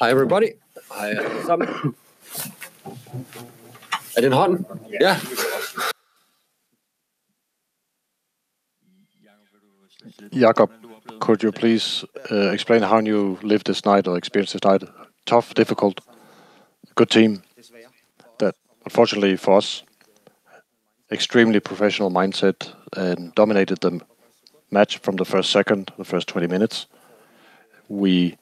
Hej everybody. Hej alle sammen. Er det. Jacob, could you please uh, explain how you lived this night or experienced this night? Tough, difficult, good team. That unfortunately for us, extremely professional mindset and dominated the match from the first second, the first 20 minutes. We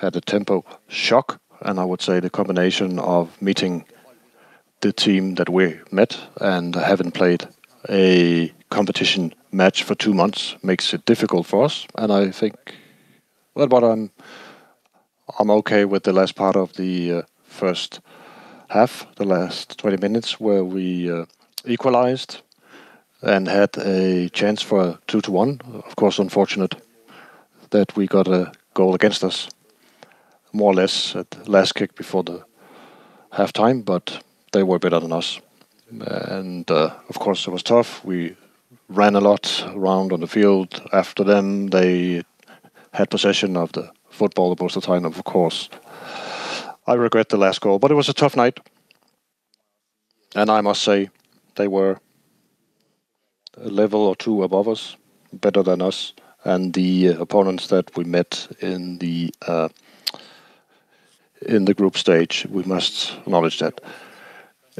had a tempo shock, and I would say the combination of meeting the team that we met and haven't played a competition match for two months makes it difficult for us. And I think, well, but I'm I'm okay with the last part of the uh, first half, the last 20 minutes, where we uh, equalized and had a chance for a two to one. Of course, unfortunate that we got a goal against us, more or less at the last kick before the half time, but they were better than us. And uh, of course, it was tough. We ran a lot around on the field. After them, they had possession of the football most of the time, of course. I regret the last goal, but it was a tough night. And I must say, they were a level or two above us, better than us, and the opponents that we met in the uh, in the group stage. We must acknowledge that.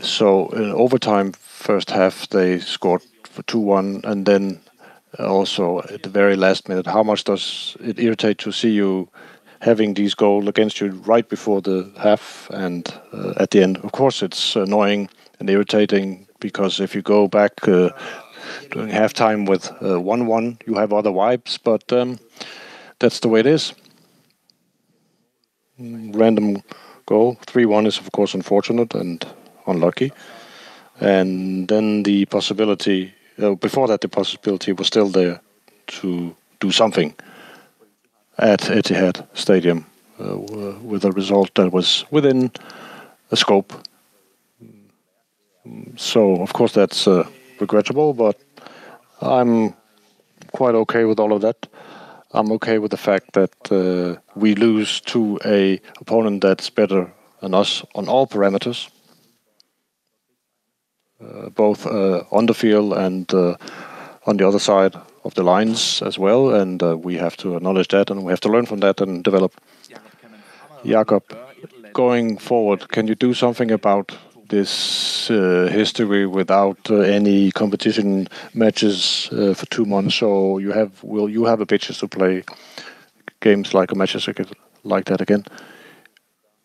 So in overtime, first half they scored for two one, and then also at the very last minute. How much does it irritate to see you having these goals against you right before the half and uh, at the end? Of course, it's annoying and irritating because if you go back uh, during halftime with uh, one one, you have other vibes, but um, that's the way it is. Random goal, three one is of course unfortunate and unlucky. And then the possibility, uh, before that, the possibility was still there to do something at Etihad Stadium uh, with a result that was within a scope. So, of course, that's uh, regrettable, but I'm quite okay with all of that. I'm okay with the fact that uh, we lose to a opponent that's better than us on all parameters uh, both uh, on the field and uh, on the other side of the lines as well. And we have to acknowledge that and we have to learn from that and develop. Jacob, going forward, can you do something about this uh, history without uh, any competition matches uh, for two months. So you have will you have a bitches to play games like a matches like that again?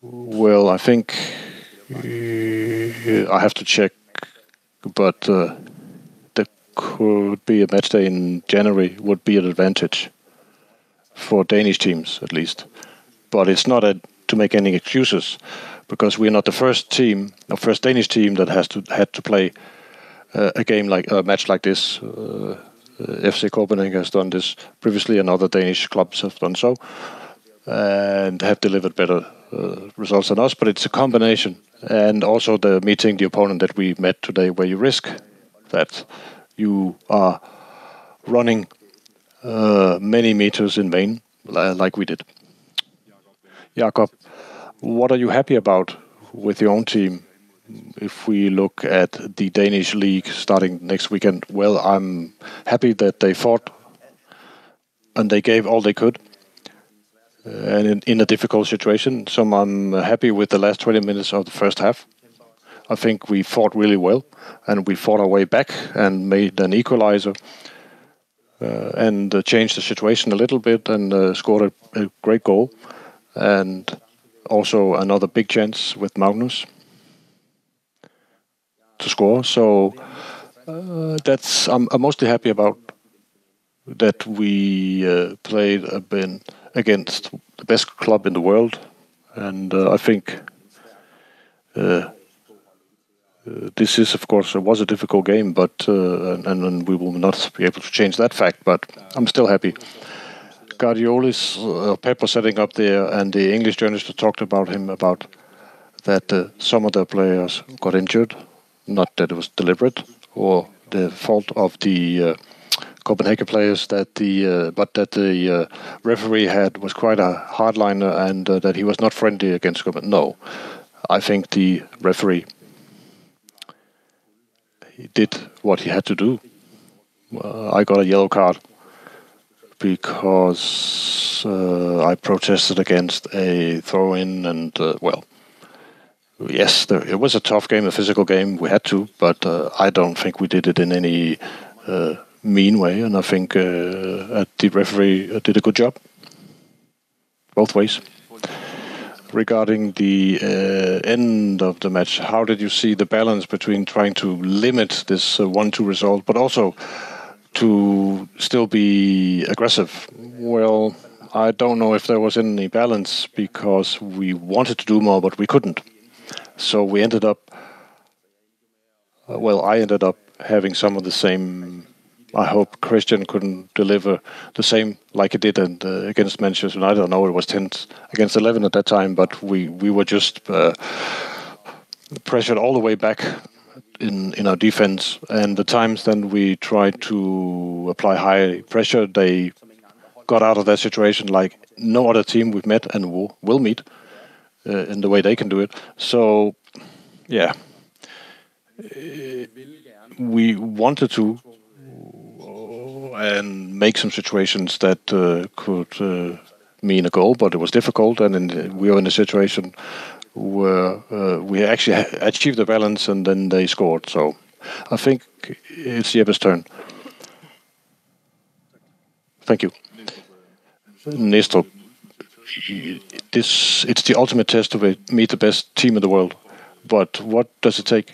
Well, I think I have to check but uh, there could be a match day in January would be an advantage for Danish teams at least. But it's not a, to make any excuses because we're not the first team, the first Danish team that has to had to play uh, a game like a match like this. Uh, FC Copenhagen has done this previously, and other Danish clubs have done so, and have delivered better uh, results than us. But it's a combination and also the meeting the opponent that we met today, where you risk that you are running uh, many meters in vain, like we did. Jacob, what are you happy about with your own team? If we look at the Danish league starting next weekend, well, I'm happy that they fought and they gave all they could and in, in, a difficult situation. So I'm happy with the last 20 minutes of the first half. I think we fought really well, and we fought our way back and made an equalizer uh, and uh, changed the situation a little bit and uh, scored a, a, great goal, and also another big chance with Magnus to score. So uh, that's I'm, I'm, mostly happy about that we uh, played a bit against the best club in the world, and uh, I think uh, uh this is, of course, it was a difficult game, but uh, and, and, we will not be able to change that fact. But I'm still happy. Guardiola's uh, paper setting up there, and the English journalist talked about him about that uh, some of the players got injured, not that it was deliberate or the fault of the Copenhagen players that the uh, but that the uh, referee had was quite a hardliner and uh, that he was not friendly against Copenhagen. No, I think the referee he did what he had to do. Uh, I got a yellow card because uh, I protested against a throw in and uh, well yes, there, it was a tough game, a physical game. We had to, but uh, I don't think we did it in any uh, mean way, and I think uh, the referee did a good job, both ways. Regarding the uh, end of the match, how did you see the balance between trying to limit this uh, one-two result, but also to still be aggressive? Well, I don't know if there was any balance because we wanted to do more, but we couldn't. So we ended up, uh, well, I ended up having some of the same. I hope Christian couldn't deliver the same like he did and, uh, against Manchester United. I don't know it was 10 against 11 at that time, but we, we were just uh, pressured all the way back in, in our defense. And the times then we tried to apply high pressure, they got out of that situation like no other team we've met and will, will meet uh, in the way they can do it. So, yeah, we wanted to and make some situations that uh, could uh, mean a goal, but it was difficult, and we were in a situation where uh, we actually achieved the balance, and then they scored. So, I think it's Jeppe's turn. Thank you. Neestrup this it's the ultimate test to meet the best team in the world. But what does it take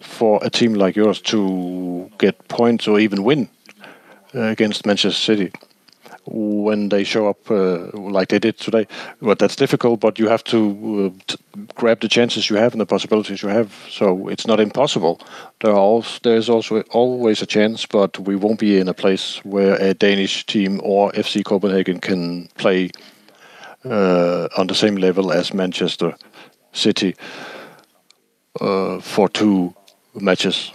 for a team like yours to get points or even win uh, against Manchester City when they show up uh, like they did today? Well, that's difficult, but you have to uh, grab the chances you have and the possibilities you have. So it's not impossible. There also, there's also always a chance, but we won't be in a place where a Danish team or FC Copenhagen can play uh, on the same level as Manchester City uh, for two matches.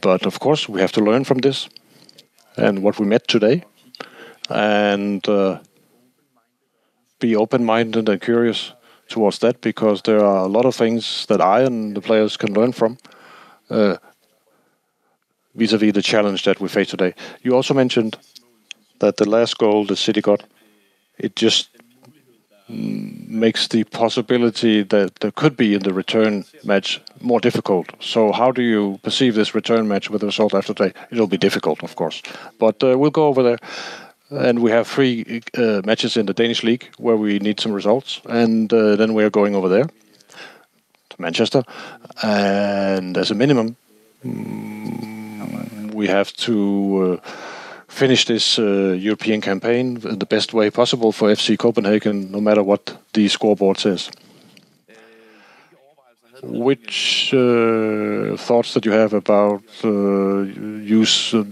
But of course, we have to learn from this and what we met today, and uh, be open-minded and curious towards that because there are a lot of things that I and the players can learn from uh, vis-a-vis -vis the challenge that we face today. You also mentioned that the last goal the City got it just makes the possibility that there could be in the return match more difficult. So, how do you perceive this return match with the result after today? It'll be difficult, of course, but uh, we'll go over there. And we have three uh, matches in the Danish league where we need some results, and uh, then we are going over there to Manchester, and as a minimum, mm, we have to uh, finish this uh, European campaign in the best way possible for FC Copenhagen, no matter what the scoreboard says. Which uh, thoughts that you have about uh, use uh,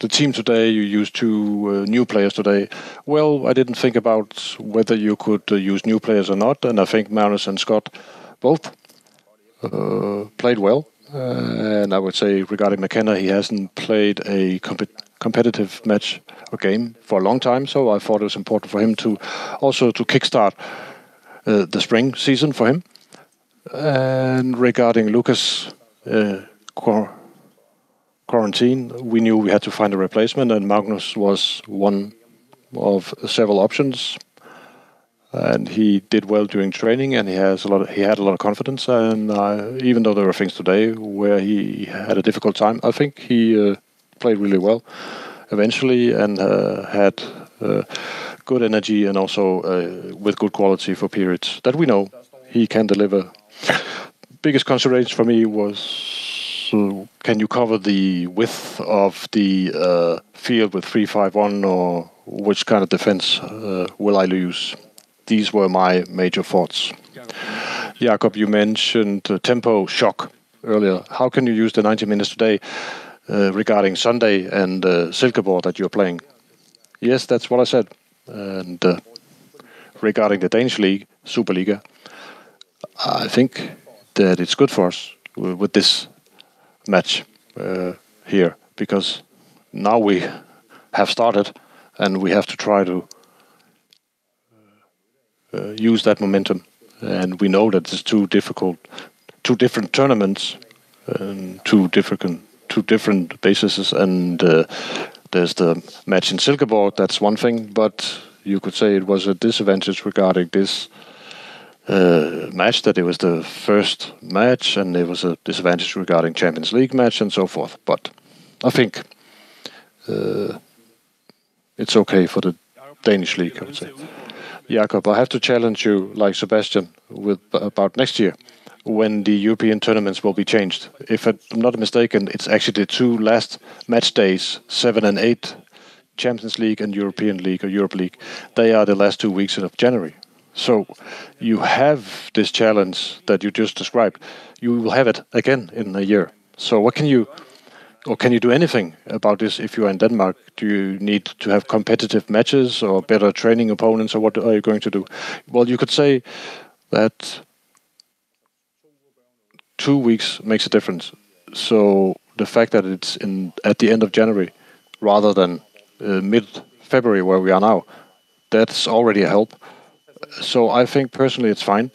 the team today? You used two uh, new players today. Well, I didn't think about whether you could uh, use new players or not, and I think Magnus and Scott both played well. and I would say regarding McKenna, he hasn't played a competition competitive match or game for a long time. So I thought it was important for him to also to kickstart uh, the spring season for him. And regarding Lucas uh, quarantine, we knew we had to find a replacement, and Magnus was one of several options. And he did well during training, and he has a lot. Of, he had a lot of confidence, and uh, even though there were things today where he had a difficult time, I think he uh, played really well eventually and uh, had uh, good energy and also uh, with good quality for periods that we know he can deliver. Biggest consideration for me was uh, can you cover the width of the uh, field with 3-5-1 or which kind of defense uh, will I lose? These were my major thoughts. Jacob, you mentioned tempo shock earlier. How can you use the 90 minutes today uh, regarding Sunday and uh, Silkeborg that you're playing. Yes, that's what I said. And uh, regarding the Danish league, Superliga, I think that it's good for us with this match uh, here because now we have started, and we have to try to uh, use that momentum. And we know that it's two difficult, two different tournaments, and two different two different bases, and uh, there's the match in Silkeborg. That's one thing, but you could say it was a disadvantage regarding this uh, match that it was the first match, and there was a disadvantage regarding Champions League match and so forth. But I think uh, it's okay for the Danish league. I would say. Jacob, I have to challenge you, like Sebastian, with about next year when the European tournaments will be changed. If I'm not mistaken, it's actually the two last match days, seven and eight, Champions League and European League or Europe League. They are the last two weeks of January. So you have this challenge that you just described. You will have it again in a year. So what can you, or can you do anything about this if you are in Denmark? Do you need to have competitive matches or better training opponents, or what are you going to do? Well, you could say that two weeks makes a difference. So the fact that it's in at the end of January rather than uh, mid February where we are now, that's already a help so I think personally it's fine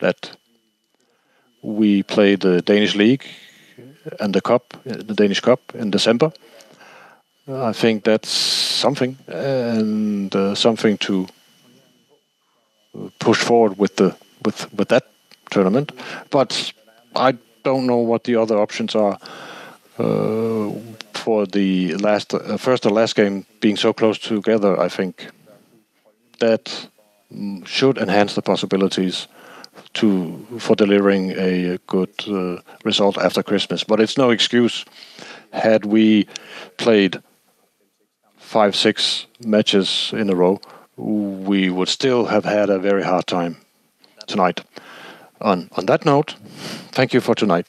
that we play the Danish league and the cup, the Danish Cup in December. I think that's something and uh, something to push forward with the with with that tournament. But I don't know what the other options are uh, for the last uh, first or last game being so close together. I think that should enhance the possibilities to for delivering a good uh, result after Christmas. But it's no excuse. Had we played five, six matches in a row, we would still have had a very hard time tonight. On on that note, thank you for tonight.